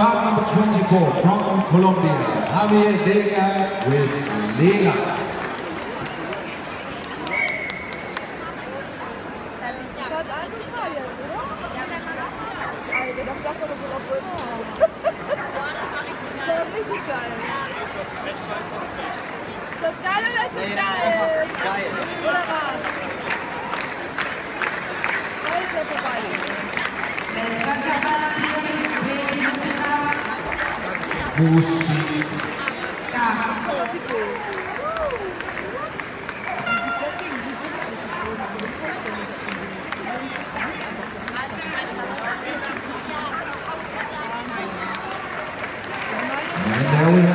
Dog number 24 from Colombia, Javier with Leila. Das ist geil, das ist geil. Bushi, Carro. And